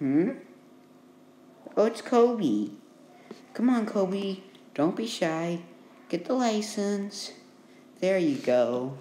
Hmm? Oh, it's Kobe. Come on, Kobe. Don't be shy. Get the license. There you go.